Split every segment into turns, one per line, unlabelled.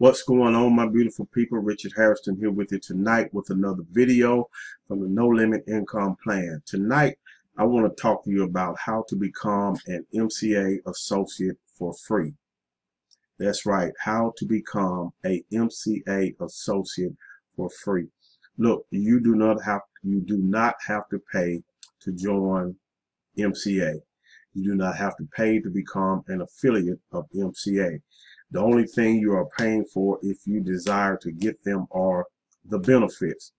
What's going on, my beautiful people? Richard Hairston here with you tonight with another video from the No Limit Income Plan. Tonight, I want to talk to you about how to become an MCA associate for free. That's right, how to become a MCA associate for free. Look, you do not have you do not have to pay to join MCA. You do not have to pay to become an affiliate of MCA. The only thing you are paying for if you desire to get them are the benefits.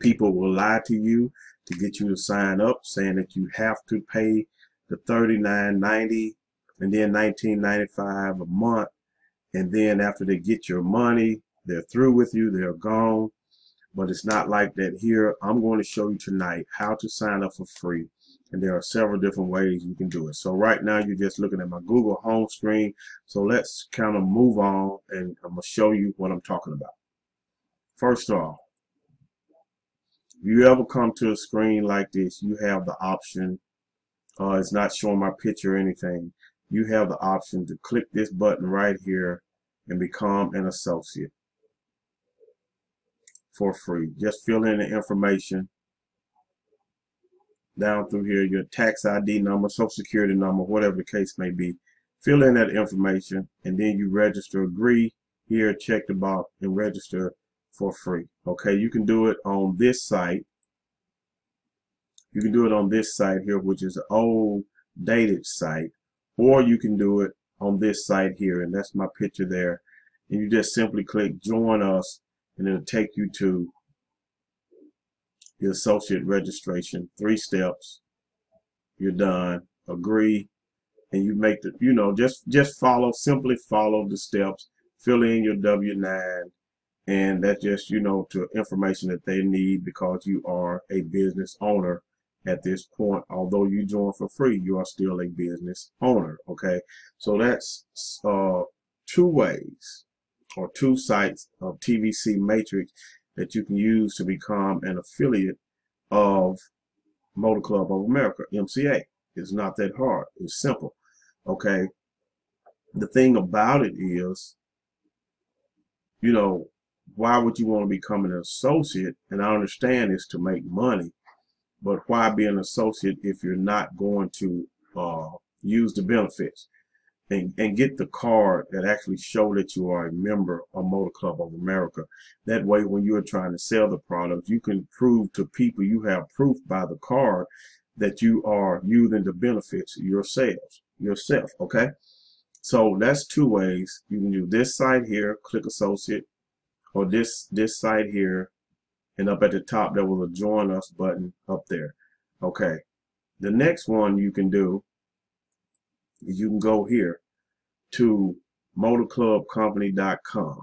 People will lie to you to get you to sign up saying that you have to pay the $39.90 and then $19.95 a month. And then after they get your money, they're through with you, they're gone. But it's not like that here. I'm going to show you tonight how to sign up for free and there are several different ways you can do it. So right now you're just looking at my Google home screen. So let's kind of move on and I'm to show you what I'm talking about. First off, if you ever come to a screen like this, you have the option, uh, it's not showing my picture or anything. You have the option to click this button right here and become an associate for free. Just fill in the information down through here, your tax ID number, social security number, whatever the case may be. Fill in that information and then you register, agree here, check the box and register for free. Okay, you can do it on this site. You can do it on this site here, which is an old dated site, or you can do it on this site here, and that's my picture there. And you just simply click join us, and it'll take you to your associate registration, three steps, you're done, agree, and you make the, you know, just, just follow, simply follow the steps, fill in your W-9, and that's just, you know, to information that they need because you are a business owner at this point. Although you join for free, you are still a business owner, okay? So that's uh, two ways or two sites of TVC Matrix that you can use to become an affiliate of Motor Club of America, MCA. It's not that hard. It's simple. Okay. The thing about it is, you know, why would you want to become an associate? And I understand it's to make money, but why be an associate if you're not going to uh, use the benefits? And, and get the card that actually show that you are a member of Motor Club of America. That way, when you're trying to sell the product, you can prove to people you have proof by the card that you are using the benefits yourselves, yourself, okay? So that's two ways. You can do this side here, click associate, or this, this side here, and up at the top there was a join us button up there. Okay. The next one you can do you can go here to motorclubcompany.com.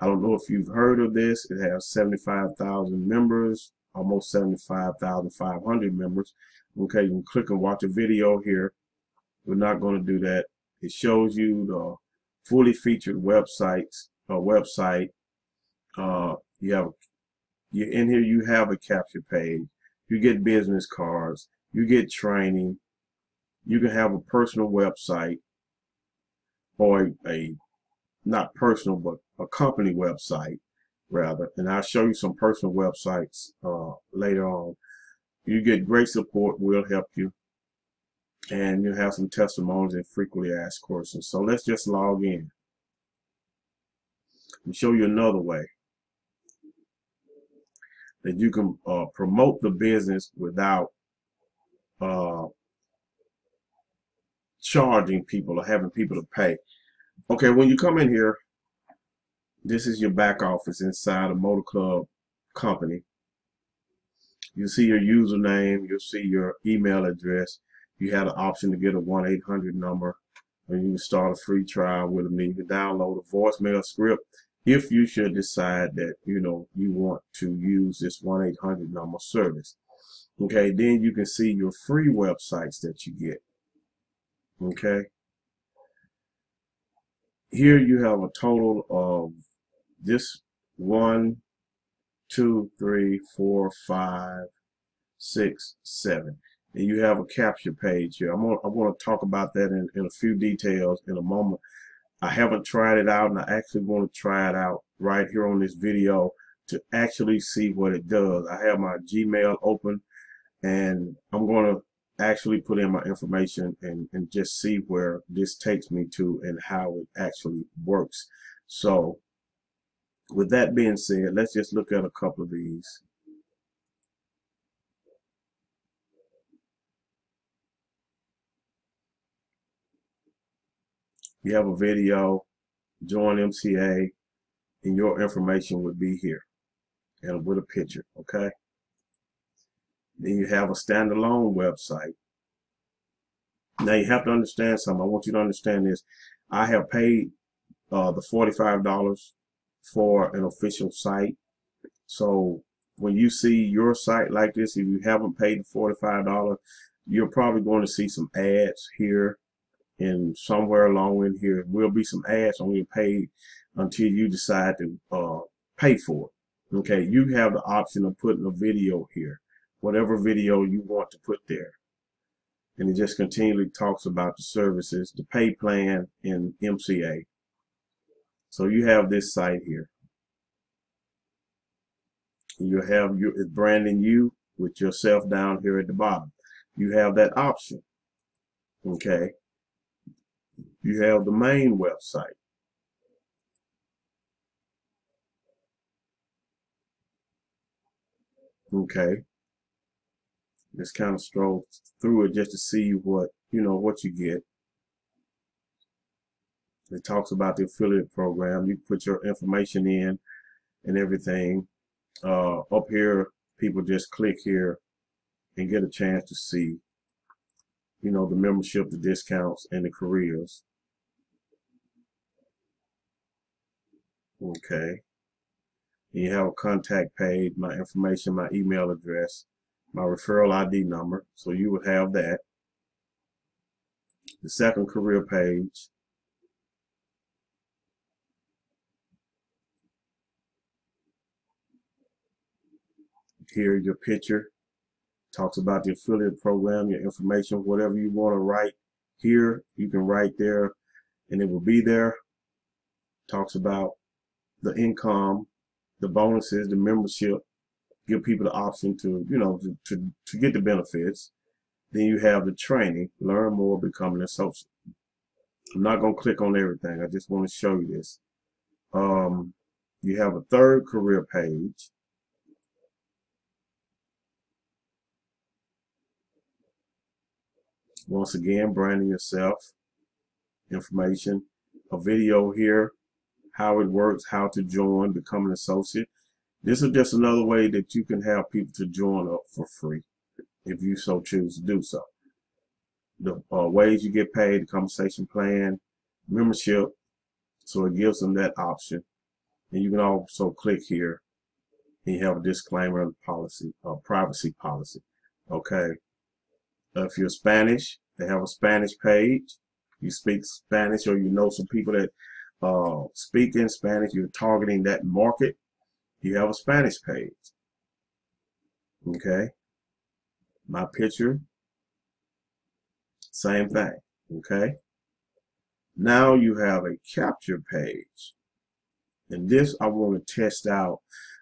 I don't know if you've heard of this. It has 75,000 members, almost 75,500 members. Okay, you can click and watch a video here. We're not going to do that. It shows you the fully featured websites, a website. Uh, you have you in here. You have a capture page. You get business cards. You get training you can have a personal website or a, a not personal but a company website rather. And I'll show you some personal websites uh, later on. You get great support we'll help you. And you have some testimonies and frequently asked questions. So let's just log in. And show you another way that you can uh, promote the business without uh, charging people or having people to pay. Okay, when you come in here, this is your back office inside a motor club company. You see your username, you'll see your email address. You have an option to get a 1-800 number and you can start a free trial with them. You can download a voicemail script if you should decide that, you know, you want to use this 1-800 number service. Okay, then you can see your free websites that you get. Okay. Here you have a total of this one, two, three, four, five, six, seven. And you have a capture page here. I'm gonna, I'm to talk about that in, in a few details in a moment. I haven't tried it out and I actually want to try it out right here on this video to actually see what it does. I have my Gmail open and I'm going to actually put in my information and, and just see where this takes me to and how it actually works. So with that being said, let's just look at a couple of these. You have a video, join MCA, and your information would be here and with a picture, okay? Then you have a standalone website. Now you have to understand something. I want you to understand this. I have paid uh, the $45 for an official site. So when you see your site like this, if you haven't paid the $45, you're probably going to see some ads here and somewhere along in here will be some ads on your page until you decide to uh, pay for it. Okay, you have the option of putting a video here, whatever video you want to put there. And it just continually talks about the services, the pay plan in MCA. So you have this site here. You have your branding you with yourself down here at the bottom. You have that option. Okay. You have the main website. Okay. Just kind of stroll through it just to see what, you know, what you get. It talks about the affiliate program. You put your information in and everything. Uh, up here, people just click here and get a chance to see, you know, the membership, the discounts, and the careers. Okay. And You have a contact page, my information, my email address, my referral ID number. So you would have that. The second career page. Here, your picture talks about the affiliate program, your information, whatever you want to write here, you can write there and it will be there. Talks about the income, the bonuses, the membership, give people the option to, you know, to, to, to get the benefits. Then you have the training, learn more, become an associate. I'm not going to click on everything. I just want to show you this. Um, you have a third career page. Once again, branding yourself, information, a video here how it works, how to join, become an associate. This is just another way that you can have people to join up for free if you so choose to do so. The uh, ways you get paid, the compensation plan, membership, so it gives them that option. And you can also click here and you have a disclaimer on policy, uh, privacy policy. Okay. If you're Spanish, they have a Spanish page. You speak Spanish or you know some people that uh, speaking Spanish, you're targeting that market, you have a Spanish page. Okay. My picture, same thing. Okay. Now you have a capture page. And this I want to test out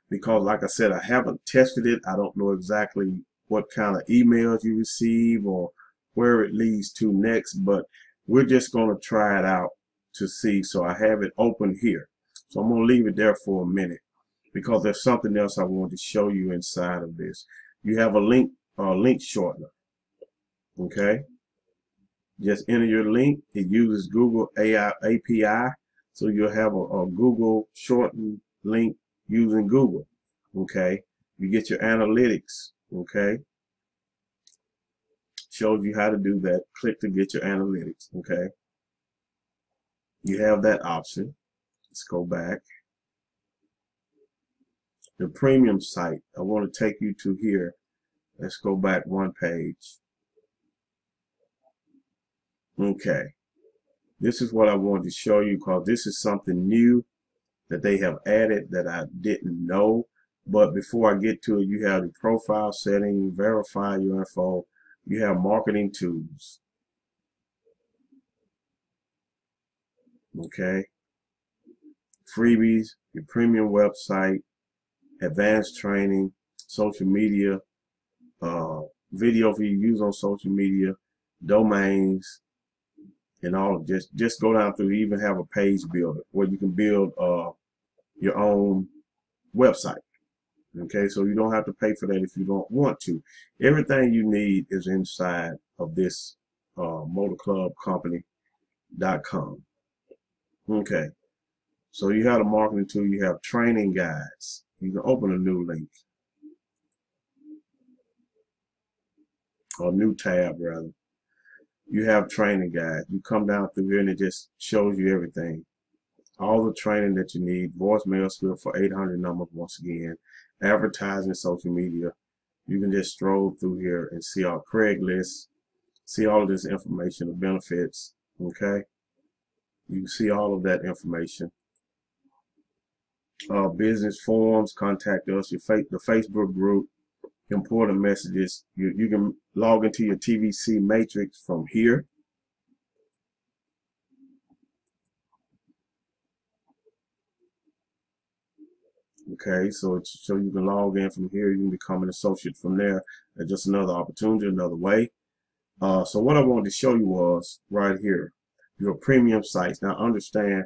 because like I said, I haven't tested it. I don't know exactly what kind of emails you receive or where it leads to next, but we're just going to try it out to see. So I have it open here. So I'm going to leave it there for a minute because there's something else I want to show you inside of this. You have a link, a link shortener. Okay. Just enter your link. It uses Google AI, API. So you'll have a, a Google shortened link using Google. Okay. You get your analytics. Okay. Shows you how to do that. Click to get your analytics. Okay you have that option. Let's go back. The premium site, I want to take you to here. Let's go back one page. Okay. This is what I wanted to show you because this is something new that they have added that I didn't know. But before I get to it, you have the profile setting, verify your info. You have marketing tools. Okay. Freebies, your premium website, advanced training, social media, uh, video for you use on social media, domains, and all of just just go down through. even have a page builder where you can build uh, your own website. Okay, so you don't have to pay for that if you don't want to. Everything you need is inside of this uh, motorclubcompany.com. Okay, so you have a marketing tool, you have training guides. You can open a new link. Or new tab rather. You have training guides. You come down through here and it just shows you everything. All the training that you need, voicemail skill for 800 numbers once again, advertising social media. You can just stroll through here and see our Craigslist, see all of this information, the benefits, okay? You can see all of that information. Uh, business forms, contact us, your fa the Facebook group, important messages. You, you can log into your TVC matrix from here. Okay, so so you can log in from here. You can become an associate from there. That's just another opportunity, another way. Uh, so what I wanted to show you was right here, your premium sites. Now understand,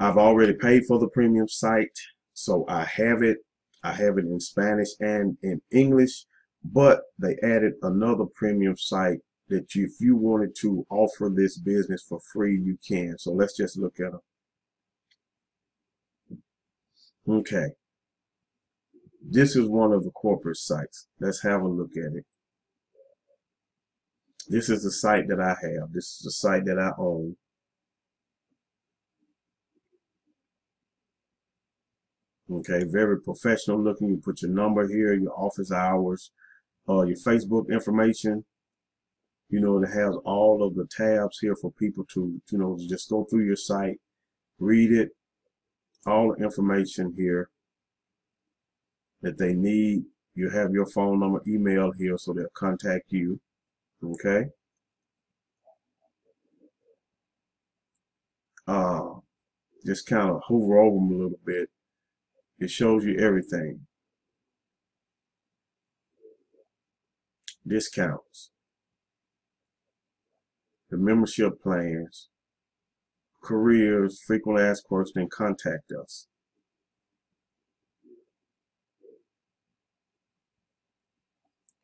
I've already paid for the premium site, so I have it. I have it in Spanish and in English, but they added another premium site that you, if you wanted to offer this business for free, you can. So let's just look at them. Okay. This is one of the corporate sites. Let's have a look at it. This is the site that I have. This is the site that I own. Okay, very professional looking. You put your number here, your office hours, uh, your Facebook information. You know, it has all of the tabs here for people to, you know, just go through your site, read it, all the information here that they need. You have your phone number, email here, so they'll contact you. Okay. Uh, just kind of hover over them a little bit. It shows you everything. Discounts. The membership plans careers, frequently asked questions, contact us.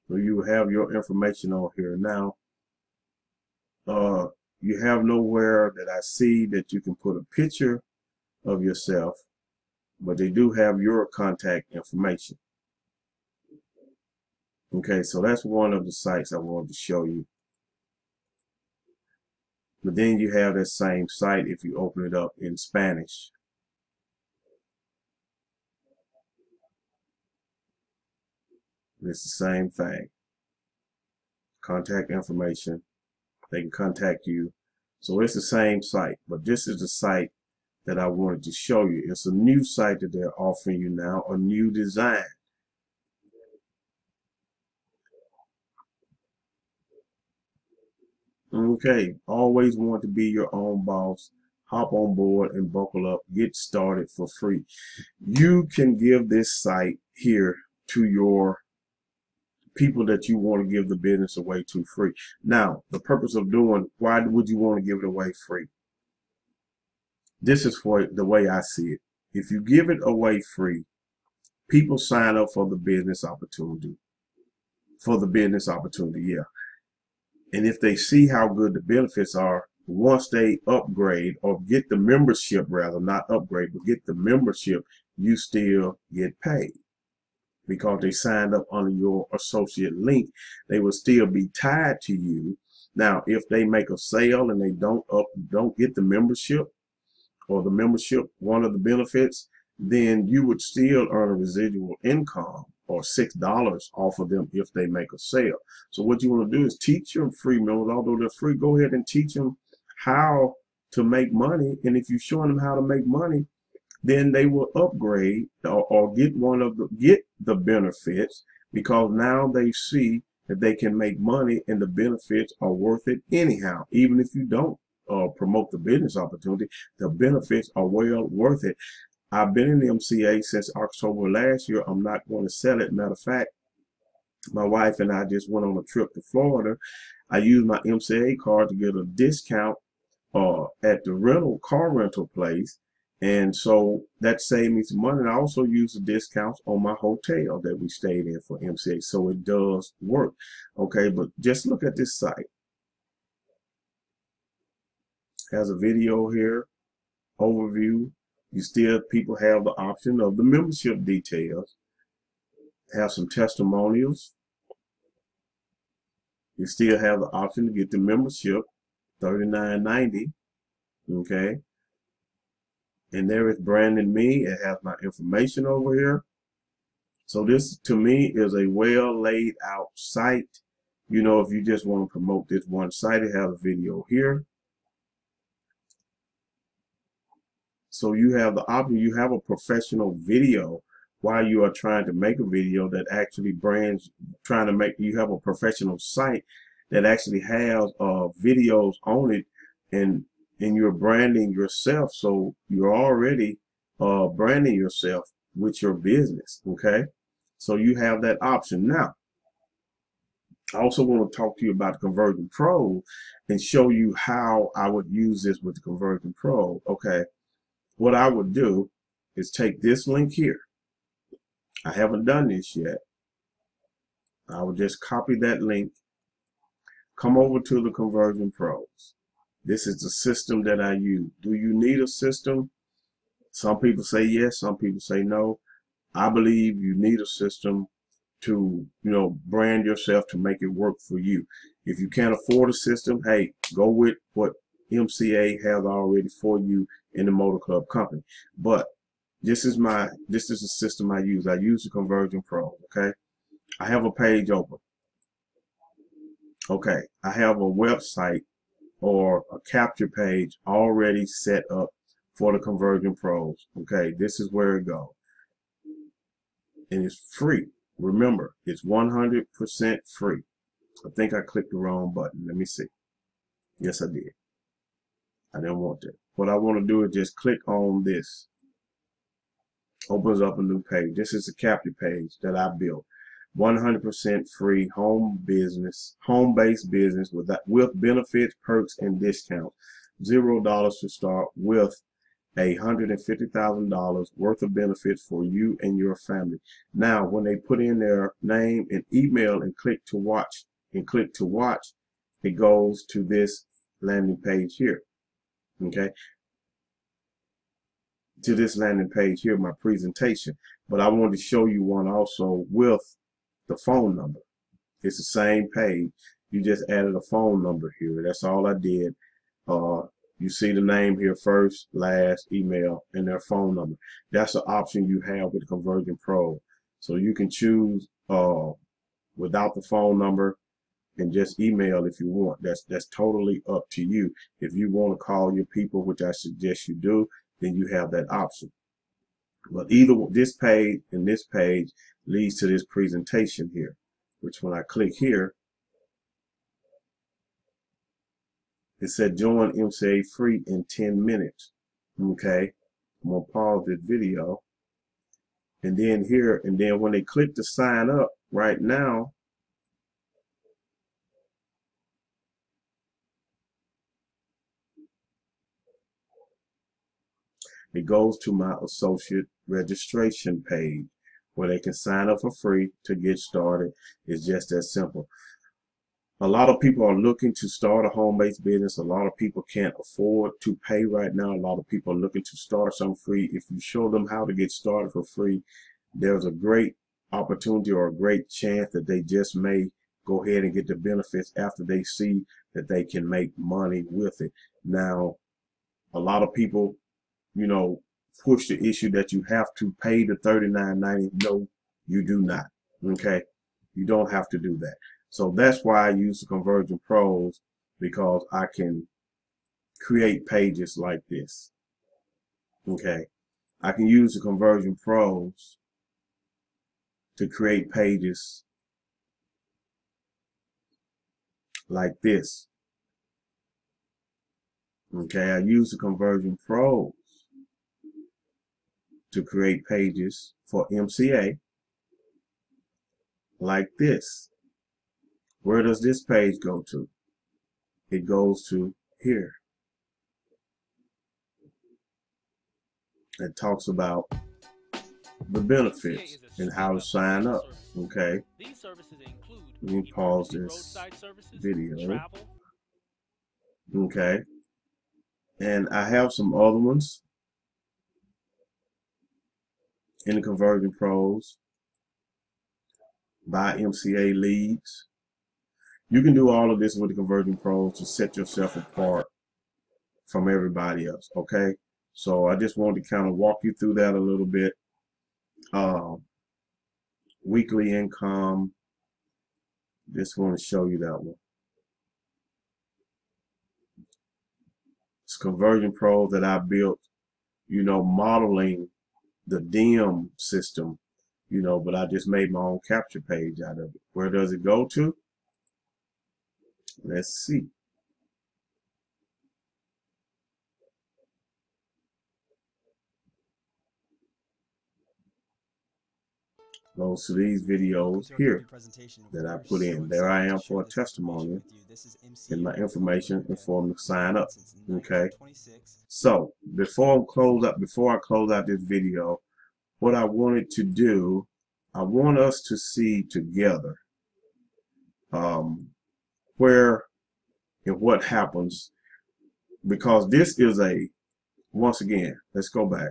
So you have your information on here now. Uh, you have nowhere that I see that you can put a picture of yourself, but they do have your contact information. Okay, so that's one of the sites I wanted to show you. But then you have that same site if you open it up in Spanish. It's the same thing. Contact information. They can contact you. So it's the same site, but this is the site that I wanted to show you. It's a new site that they're offering you now, a new design. Okay, always want to be your own boss. Hop on board and buckle up. Get started for free. You can give this site here to your people that you want to give the business away to free. Now, the purpose of doing, why would you want to give it away free? This is for the way I see it. If you give it away free, people sign up for the business opportunity. For the business opportunity, yeah. And if they see how good the benefits are, once they upgrade or get the membership, rather, not upgrade, but get the membership, you still get paid because they signed up under your associate link. They will still be tied to you. Now, if they make a sale and they don't up, don't get the membership or the membership, one of the benefits, then you would still earn a residual income or six dollars off of them if they make a sale. So what you want to do is teach your free members, although they're free, go ahead and teach them how to make money. And if you're showing them how to make money, then they will upgrade or, or get one of the get the benefits because now they see that they can make money and the benefits are worth it anyhow, even if you don't uh, promote the business opportunity, the benefits are well worth it. I've been in the MCA since October last year. I'm not going to sell it. Matter of fact, my wife and I just went on a trip to Florida. I used my MCA card to get a discount uh, at the rental car rental place. And so that saved me some money. And I also used the discounts on my hotel that we stayed in for MCA. So it does work. Okay, but just look at this site. Has a video here, overview. You still, people have the option of the membership details. Have some testimonials. You still have the option to get the membership, $39.90. Okay. And there is branding me. It has my information over here. So this to me is a well laid out site. You know, if you just want to promote this one site, it has a video here. So you have the option, you have a professional video while you are trying to make a video that actually brands, trying to make, you have a professional site that actually has uh, videos on it and and you're branding yourself. So you're already uh, branding yourself with your business. Okay. So you have that option. Now, I also want to talk to you about Conversion Pro and show you how I would use this with Conversion Pro. Okay. What I would do is take this link here. I haven't done this yet. I would just copy that link, come over to the Conversion Pros. This is the system that I use. Do you need a system? Some people say yes, some people say no. I believe you need a system to, you know, brand yourself to make it work for you. If you can't afford a system, hey, go with what MCA has already for you in the Motor Club company. But this is my this is the system I use. I use the Conversion Pro. Okay, I have a page open. Okay, I have a website or a capture page already set up for the Conversion Pros. Okay, this is where it goes. And it's free. Remember, it's 100% free. I think I clicked the wrong button. Let me see. Yes, I did. I didn't want that. What I want to do is just click on this. Opens up a new page. This is the capture page that I built. 100% free home business, home-based business with that, with benefits, perks, and discounts. Zero dollars to start with a hundred and fifty thousand dollars worth of benefits for you and your family. Now, when they put in their name and email and click to watch and click to watch, it goes to this landing page here. Okay. To this landing page here, my presentation. But I wanted to show you one also with the phone number. It's the same page. You just added a phone number here. That's all I did. Uh, you see the name here first, last, email, and their phone number. That's the option you have with Conversion Pro. So you can choose uh, without the phone number and just email if you want. That's that's totally up to you. If you want to call your people, which I suggest you do, then you have that option. But either this page and this page leads to this presentation here, which when I click here, it said join MCA free in 10 minutes. Okay, I'm gonna pause this video. And then here, and then when they click to sign up right now, it goes to my associate registration page where they can sign up for free to get started. It's just that simple. A lot of people are looking to start a home-based business. A lot of people can't afford to pay right now. A lot of people are looking to start some free. If you show them how to get started for free, there's a great opportunity or a great chance that they just may go ahead and get the benefits after they see that they can make money with it. Now, a lot of people, you know, push the issue that you have to pay the $39.90. No, you do not. Okay. You don't have to do that. So that's why I use the Conversion Pros because I can create pages like this. Okay. I can use the Conversion Pros to create pages like this. Okay, I use the Conversion Pros to create pages for MCA like this. Where does this page go to? It goes to here. It talks about the benefits and how to sign up. Okay. Let me pause this video. Okay. And I have some other ones in the Conversion Pros by MCA leads. You can do all of this with the Conversion Pros to set yourself apart from everybody else. Okay. So I just wanted to kind of walk you through that a little bit. Uh, weekly income. Just want to show you that one. It's Conversion Pro that I built, you know, modeling the DIM system, you know, but I just made my own capture page out of it. Where does it go to? Let's see. Goes to these videos here that I put in. There I am for a testimony and my information and form to sign up. Okay. So before I close up, before I close out this video, what I wanted to do, I want us to see together um, where and what happens because this is a once again let's go back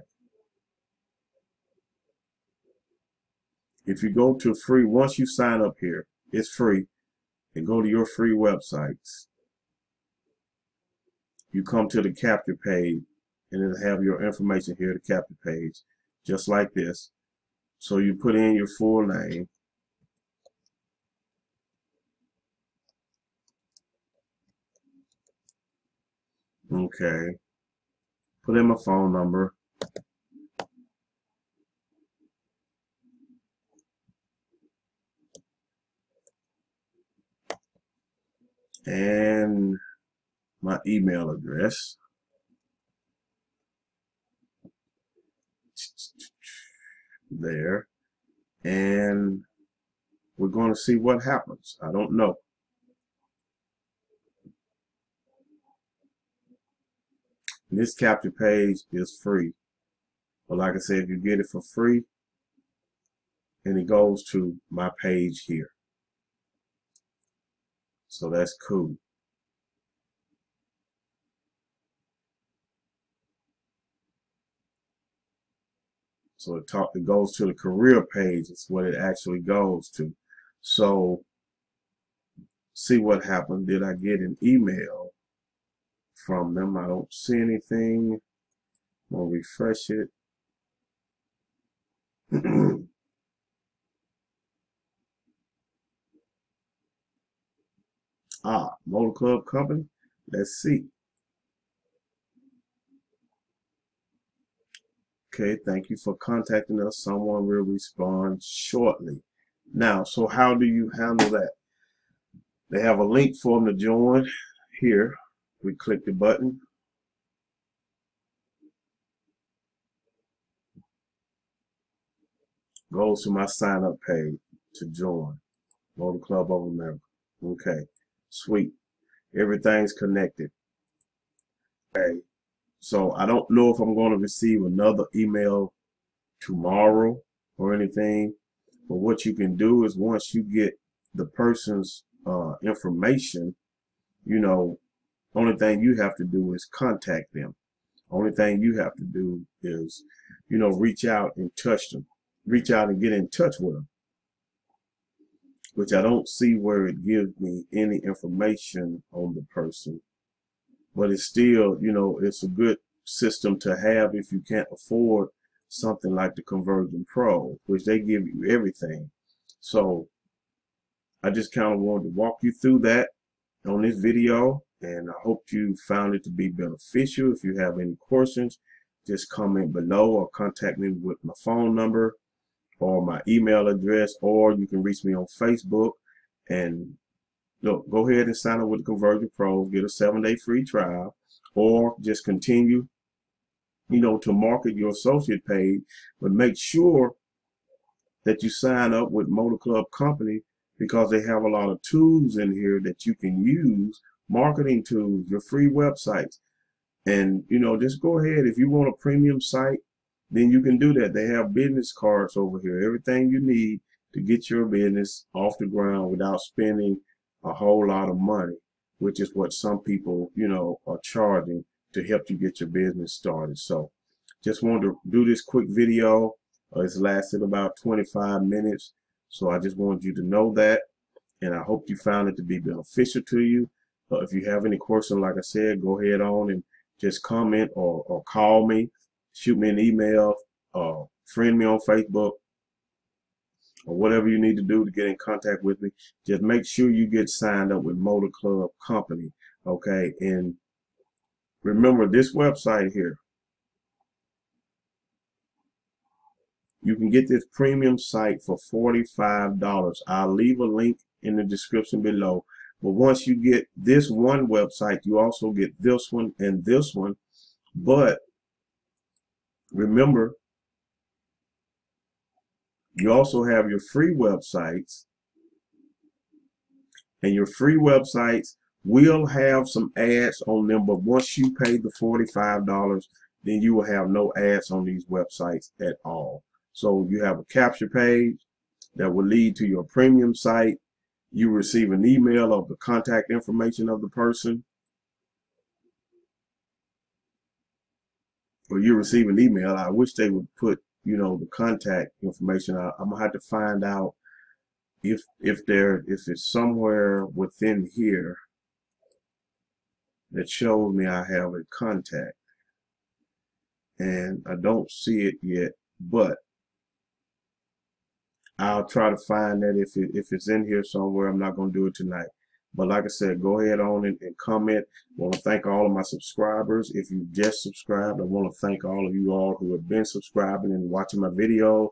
if you go to free, once you sign up here, it's free, and go to your free websites, you come to the capture page, and it'll have your information here, the capture page, just like this. So you put in your full name, Okay. Put in my phone number. And my email address. There. And we're going to see what happens. I don't know. This capture page is free. But like I said, if you get it for free, and it goes to my page here. So that's cool. So it, talk, it goes to the career page. It's what it actually goes to. So see what happened. Did I get an email from them? I don't see anything. To refresh it. Ah, Motor Club Company. Let's see. Okay, thank you for contacting us. Someone will respond shortly. Now, so how do you handle that? They have a link for them to join here. We click the button. Goes to my sign up page to join Motor Club of America. Okay. Sweet. Everything's connected. Okay. So I don't know if I'm going to receive another email tomorrow or anything. But what you can do is once you get the person's uh, information, you know, only thing you have to do is contact them. Only thing you have to do is, you know, reach out and touch them. Reach out and get in touch with them which I don't see where it gives me any information on the person. But it's still, you know, it's a good system to have if you can't afford something like the Conversion Pro, which they give you everything. So I just kind of wanted to walk you through that on this video, and I hope you found it to be beneficial. If you have any questions, just comment below or contact me with my phone number or my email address, or you can reach me on Facebook. And look, go ahead and sign up with Conversion Pros. Get a seven day free trial. or just continue, you know, to market your associate page, but make sure that you sign up with Motor Club Company because they have a lot of tools in here that you can use, marketing tools, your free websites. And, you know, just go ahead. If you want a premium site, then you can do that. They have business cards over here, everything you need to get your business off the ground without spending a whole lot of money, which is what some people, you know, are charging to help you get your business started. So just wanted to do this quick video. Uh, it's lasted about 25 minutes. So I just wanted you to know that. And I hope you found it to be beneficial to you. Uh, if you have any questions, like I said, go ahead on and just comment or, or call me, shoot me an email, uh, friend me on Facebook, or whatever you need to do to get in contact with me. Just make sure you get signed up with Motor Club Company. Okay. And remember this website here. You can get this premium site for $45. I'll leave a link in the description below. But once you get this one website, you also get this one and this one. But remember, you also have your free websites. And your free websites will have some ads on them, but once you pay the $45, then you will have no ads on these websites at all. So you have a capture page that will lead to your premium site. You receive an email of the contact information of the person. Or you receive an email. I wish they would put you know, the contact information. I, am gonna have to find out if if there if it's somewhere within here that shows me I have a contact. And I don't see it yet, but I'll try to find that if it, if it's in here somewhere. I'm not to do it tonight. But like I said, go ahead on and, and comment. I want to thank all of my subscribers. If you just subscribed, I want to thank all of you all who have been subscribing and watching my video.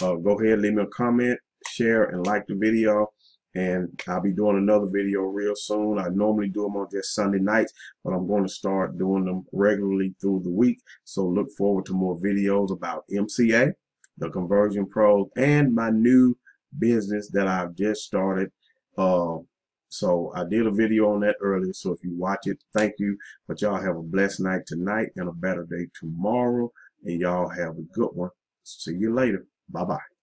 Uh, go ahead, leave me a comment, share, and like the video. And I'll be doing another video real soon. I normally do them on just Sunday nights, but I'm going to start doing them regularly through the week. So look forward to more videos about MCA, the Conversion Pros, and my new business that I've just started. Uh, so I did a video on that earlier. So if you watch it, thank you. But y'all have a blessed night tonight and a better day tomorrow. And y'all have a good one. See you later. Bye-bye.